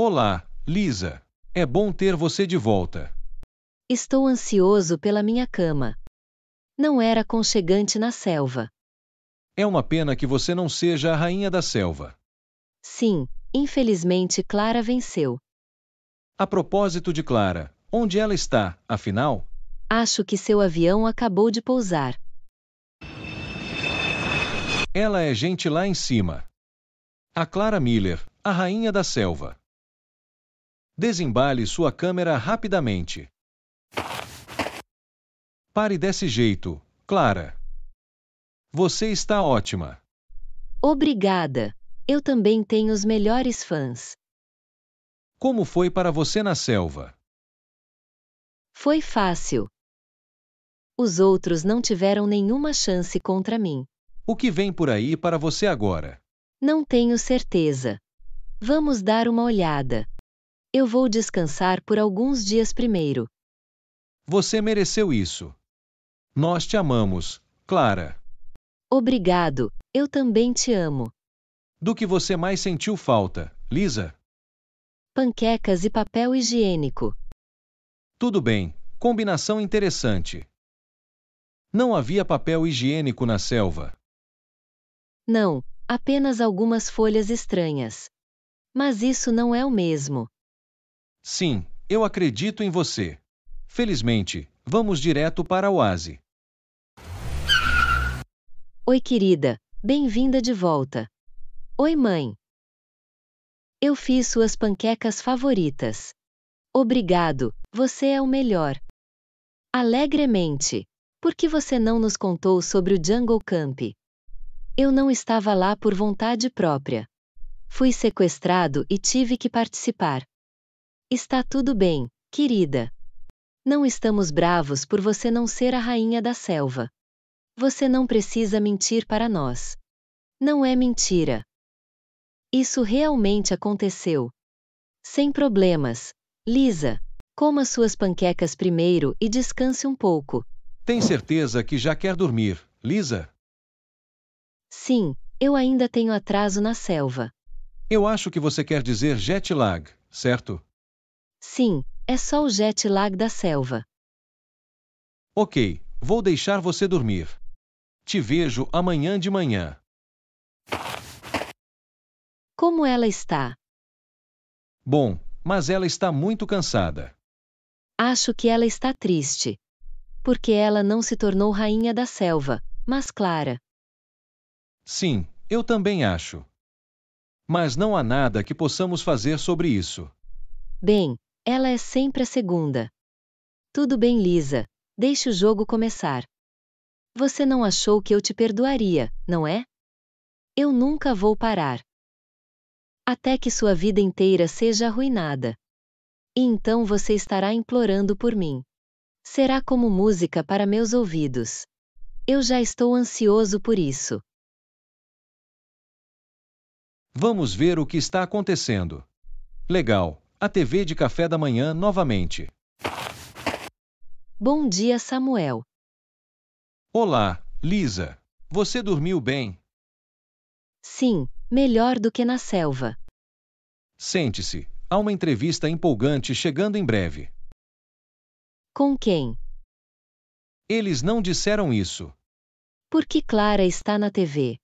Olá, Lisa. É bom ter você de volta. Estou ansioso pela minha cama. Não era aconchegante na selva. É uma pena que você não seja a rainha da selva. Sim, infelizmente Clara venceu. A propósito de Clara, onde ela está, afinal? Acho que seu avião acabou de pousar. Ela é gente lá em cima. A Clara Miller, a rainha da selva. Desembale sua câmera rapidamente. Pare desse jeito, Clara. Você está ótima. Obrigada. Eu também tenho os melhores fãs. Como foi para você na selva? Foi fácil. Os outros não tiveram nenhuma chance contra mim. O que vem por aí para você agora? Não tenho certeza. Vamos dar uma olhada. Eu vou descansar por alguns dias primeiro. Você mereceu isso. Nós te amamos, Clara. Obrigado, eu também te amo. Do que você mais sentiu falta, Lisa? Panquecas e papel higiênico. Tudo bem, combinação interessante. Não havia papel higiênico na selva. Não, apenas algumas folhas estranhas. Mas isso não é o mesmo. Sim, eu acredito em você. Felizmente, vamos direto para o oásis. Oi, querida, bem-vinda de volta. Oi, mãe. Eu fiz suas panquecas favoritas. Obrigado, você é o melhor. Alegremente. Por que você não nos contou sobre o Jungle Camp? Eu não estava lá por vontade própria. Fui sequestrado e tive que participar. Está tudo bem, querida. Não estamos bravos por você não ser a rainha da selva. Você não precisa mentir para nós. Não é mentira. Isso realmente aconteceu. Sem problemas. Lisa, coma suas panquecas primeiro e descanse um pouco. Tem certeza que já quer dormir, Lisa? Sim, eu ainda tenho atraso na selva. Eu acho que você quer dizer jet lag, certo? Sim, é só o jet lag da selva. Ok, vou deixar você dormir. Te vejo amanhã de manhã. Como ela está? Bom, mas ela está muito cansada. Acho que ela está triste. Porque ela não se tornou rainha da selva, mas Clara. Sim, eu também acho. Mas não há nada que possamos fazer sobre isso. Bem, ela é sempre a segunda. Tudo bem, Lisa. Deixe o jogo começar. Você não achou que eu te perdoaria, não é? Eu nunca vou parar. Até que sua vida inteira seja arruinada. E então você estará implorando por mim. Será como música para meus ouvidos. Eu já estou ansioso por isso. Vamos ver o que está acontecendo. Legal, a TV de café da manhã novamente. Bom dia, Samuel. Olá, Lisa. Você dormiu bem? Sim, melhor do que na selva. Sente-se. Há uma entrevista empolgante chegando em breve. Com quem? Eles não disseram isso. Por que Clara está na TV?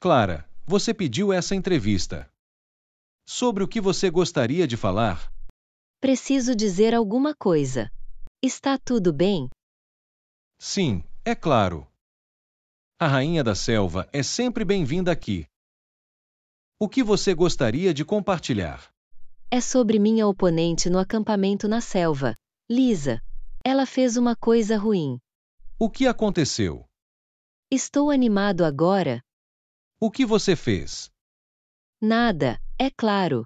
Clara, você pediu essa entrevista. Sobre o que você gostaria de falar? Preciso dizer alguma coisa. Está tudo bem? Sim, é claro. A rainha da selva é sempre bem-vinda aqui. O que você gostaria de compartilhar? É sobre minha oponente no acampamento na selva, Lisa. Ela fez uma coisa ruim. O que aconteceu? Estou animado agora. O que você fez? Nada, é claro.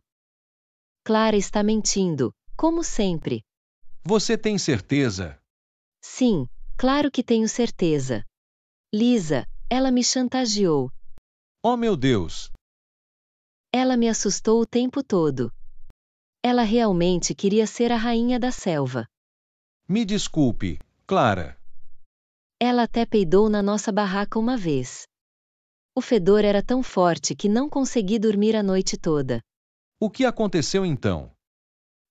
Clara está mentindo, como sempre. Você tem certeza? Sim, claro que tenho certeza. Lisa, ela me chantageou. Oh meu Deus! Ela me assustou o tempo todo. Ela realmente queria ser a rainha da selva. Me desculpe, Clara. Ela até peidou na nossa barraca uma vez. O fedor era tão forte que não consegui dormir a noite toda. O que aconteceu então?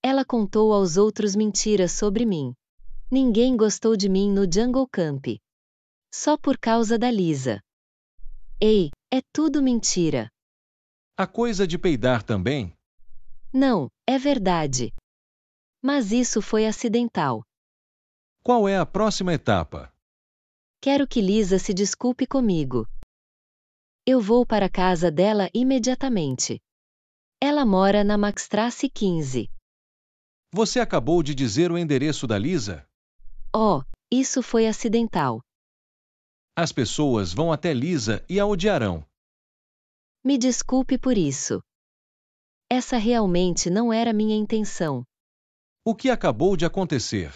Ela contou aos outros mentiras sobre mim. Ninguém gostou de mim no Jungle Camp. Só por causa da Lisa. Ei, é tudo mentira. A coisa de peidar também? Não, é verdade. Mas isso foi acidental. Qual é a próxima etapa? Quero que Lisa se desculpe comigo. Eu vou para a casa dela imediatamente. Ela mora na Maxtrace 15. Você acabou de dizer o endereço da Lisa? Oh, isso foi acidental. As pessoas vão até Lisa e a odiarão. Me desculpe por isso. Essa realmente não era minha intenção. O que acabou de acontecer?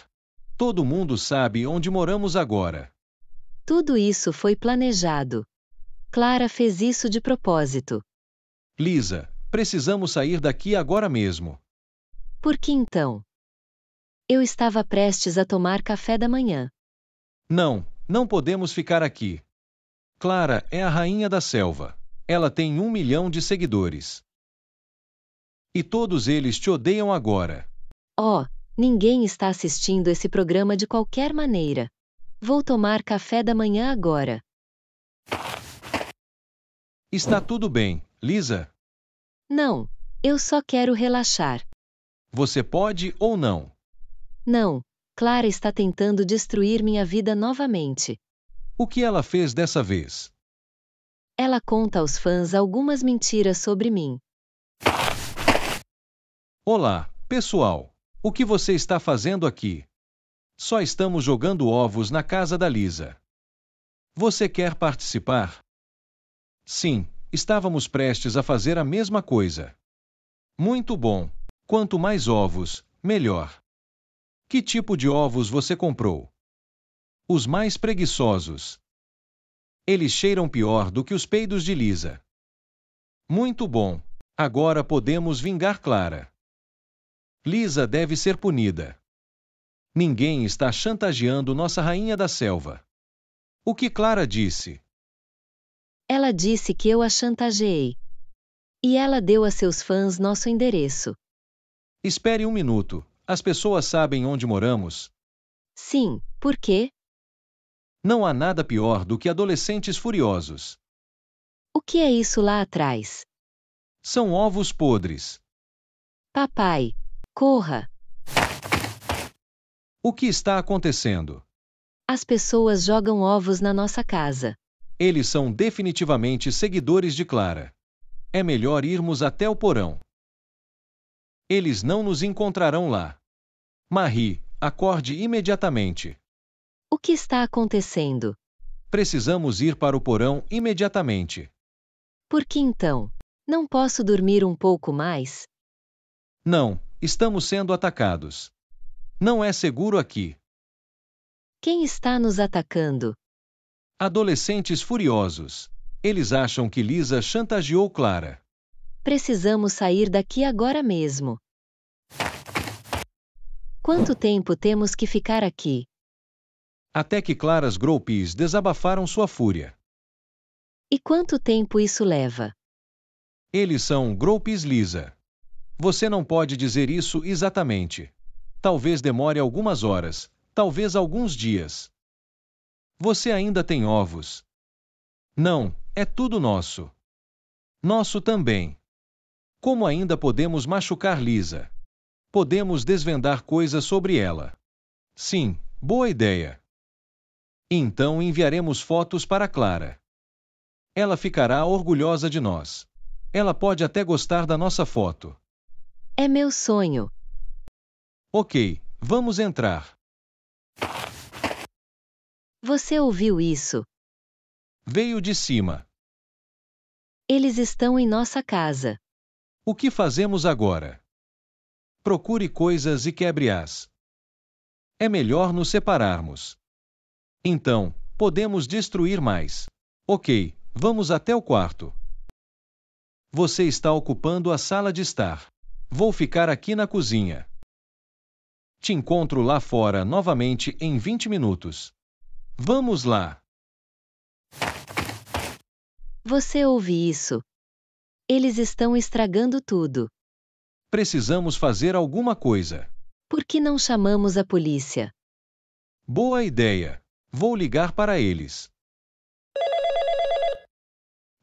Todo mundo sabe onde moramos agora. Tudo isso foi planejado. Clara fez isso de propósito. Lisa, precisamos sair daqui agora mesmo. Por que então? Eu estava prestes a tomar café da manhã. Não, não podemos ficar aqui. Clara é a rainha da selva. Ela tem um milhão de seguidores. E todos eles te odeiam agora. Oh, ninguém está assistindo esse programa de qualquer maneira. Vou tomar café da manhã agora. Está tudo bem, Lisa? Não, eu só quero relaxar. Você pode ou não? Não, Clara está tentando destruir minha vida novamente. O que ela fez dessa vez? Ela conta aos fãs algumas mentiras sobre mim. Olá, pessoal. O que você está fazendo aqui? Só estamos jogando ovos na casa da Lisa. Você quer participar? Sim, estávamos prestes a fazer a mesma coisa. Muito bom. Quanto mais ovos, melhor. Que tipo de ovos você comprou? Os mais preguiçosos. Eles cheiram pior do que os peidos de Lisa. Muito bom. Agora podemos vingar Clara. Lisa deve ser punida. Ninguém está chantageando nossa rainha da selva. O que Clara disse? Ela disse que eu a chantageei. E ela deu a seus fãs nosso endereço. Espere um minuto. As pessoas sabem onde moramos? Sim, por quê? Não há nada pior do que adolescentes furiosos. O que é isso lá atrás? São ovos podres. Papai, Corra! O que está acontecendo? As pessoas jogam ovos na nossa casa. Eles são definitivamente seguidores de Clara. É melhor irmos até o porão. Eles não nos encontrarão lá. Marie, acorde imediatamente. O que está acontecendo? Precisamos ir para o porão imediatamente. Por que então? Não posso dormir um pouco mais? Não, Estamos sendo atacados. Não é seguro aqui. Quem está nos atacando? Adolescentes furiosos. Eles acham que Lisa chantageou Clara. Precisamos sair daqui agora mesmo. Quanto tempo temos que ficar aqui? Até que Claras Groupies desabafaram sua fúria. E quanto tempo isso leva? Eles são Groupies Lisa. Você não pode dizer isso exatamente. Talvez demore algumas horas, talvez alguns dias. Você ainda tem ovos. Não, é tudo nosso. Nosso também. Como ainda podemos machucar Lisa? Podemos desvendar coisas sobre ela. Sim, boa ideia. Então enviaremos fotos para Clara. Ela ficará orgulhosa de nós. Ela pode até gostar da nossa foto. É meu sonho. Ok, vamos entrar. Você ouviu isso? Veio de cima. Eles estão em nossa casa. O que fazemos agora? Procure coisas e quebre-as. É melhor nos separarmos. Então, podemos destruir mais. Ok, vamos até o quarto. Você está ocupando a sala de estar. Vou ficar aqui na cozinha. Te encontro lá fora novamente em 20 minutos. Vamos lá. Você ouve isso? Eles estão estragando tudo. Precisamos fazer alguma coisa. Por que não chamamos a polícia? Boa ideia. Vou ligar para eles.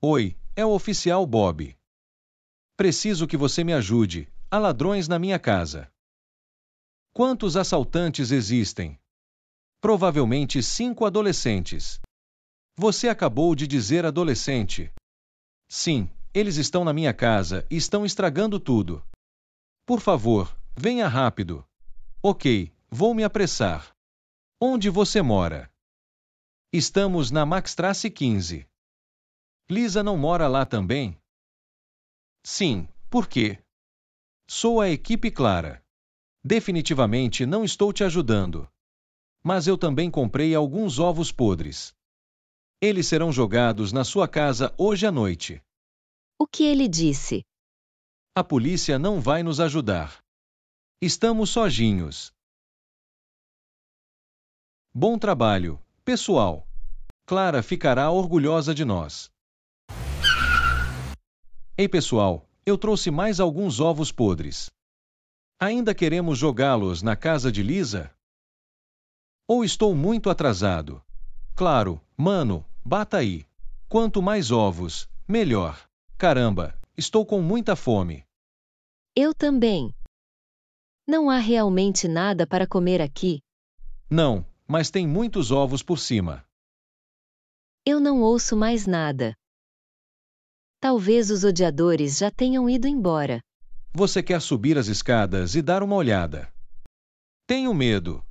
Oi, é o oficial Bob. Preciso que você me ajude. Há ladrões na minha casa. Quantos assaltantes existem? Provavelmente cinco adolescentes. Você acabou de dizer adolescente. Sim, eles estão na minha casa e estão estragando tudo. Por favor, venha rápido. Ok, vou me apressar. Onde você mora? Estamos na Maxtrace 15. Lisa não mora lá também? Sim, por quê? Sou a equipe Clara. Definitivamente não estou te ajudando. Mas eu também comprei alguns ovos podres. Eles serão jogados na sua casa hoje à noite. O que ele disse? A polícia não vai nos ajudar. Estamos sozinhos. Bom trabalho, pessoal. Clara ficará orgulhosa de nós. Ei, pessoal, eu trouxe mais alguns ovos podres. Ainda queremos jogá-los na casa de Lisa? Ou estou muito atrasado? Claro, mano, bata aí. Quanto mais ovos, melhor. Caramba, estou com muita fome. Eu também. Não há realmente nada para comer aqui. Não, mas tem muitos ovos por cima. Eu não ouço mais nada. Talvez os odiadores já tenham ido embora. Você quer subir as escadas e dar uma olhada? Tenho medo.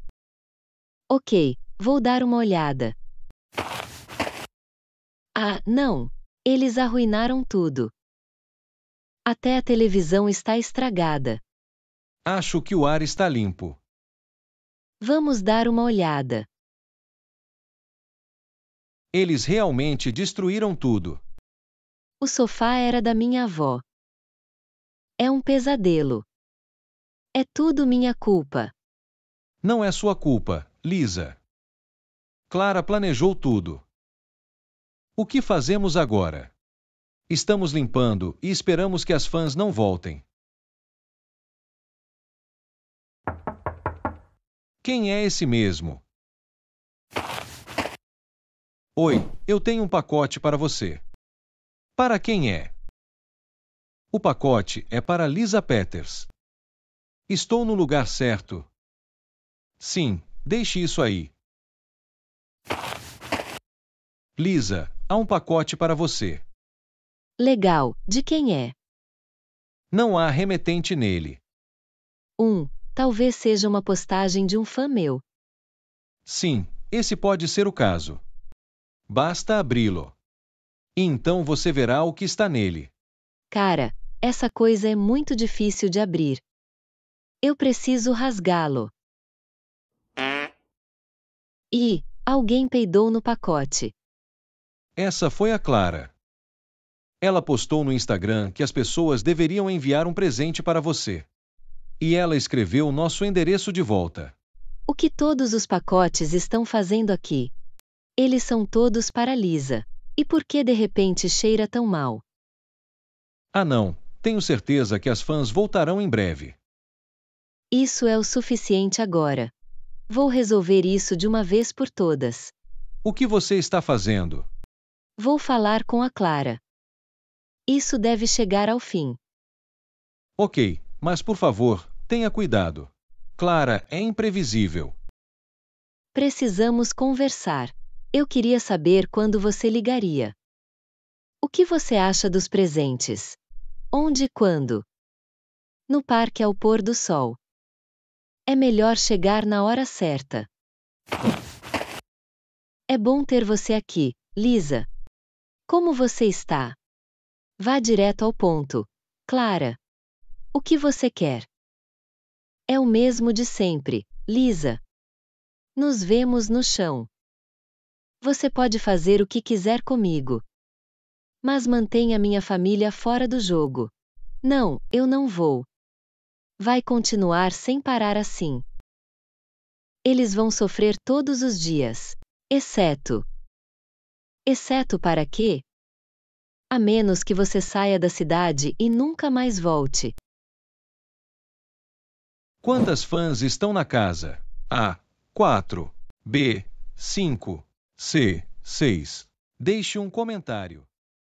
Ok, vou dar uma olhada. Ah, não! Eles arruinaram tudo. Até a televisão está estragada. Acho que o ar está limpo. Vamos dar uma olhada. Eles realmente destruíram tudo. O sofá era da minha avó. É um pesadelo. É tudo minha culpa. Não é sua culpa, Lisa. Clara planejou tudo. O que fazemos agora? Estamos limpando e esperamos que as fãs não voltem. Quem é esse mesmo? Oi, eu tenho um pacote para você. Para quem é? O pacote é para Lisa Peters. Estou no lugar certo. Sim, deixe isso aí. Lisa, há um pacote para você. Legal, de quem é? Não há remetente nele. Um, talvez seja uma postagem de um fã meu. Sim, esse pode ser o caso. Basta abri-lo. E então você verá o que está nele. Cara, essa coisa é muito difícil de abrir. Eu preciso rasgá-lo. E, alguém peidou no pacote. Essa foi a Clara. Ela postou no Instagram que as pessoas deveriam enviar um presente para você. E ela escreveu nosso endereço de volta. O que todos os pacotes estão fazendo aqui? Eles são todos para Lisa. E por que de repente cheira tão mal? Ah, não, tenho certeza que as fãs voltarão em breve. Isso é o suficiente agora. Vou resolver isso de uma vez por todas. O que você está fazendo? Vou falar com a Clara. Isso deve chegar ao fim. Ok, mas por favor, tenha cuidado. Clara é imprevisível. Precisamos conversar. Eu queria saber quando você ligaria. O que você acha dos presentes? Onde e quando? No parque ao pôr do sol. É melhor chegar na hora certa. É bom ter você aqui, Lisa. Como você está? Vá direto ao ponto. Clara. O que você quer? É o mesmo de sempre, Lisa. Nos vemos no chão. Você pode fazer o que quiser comigo. Mas mantenha minha família fora do jogo. Não, eu não vou. Vai continuar sem parar assim. Eles vão sofrer todos os dias. Exceto. Exceto para quê? A menos que você saia da cidade e nunca mais volte. Quantas fãs estão na casa? A. 4. B. 5. C. 6. Deixe um comentário.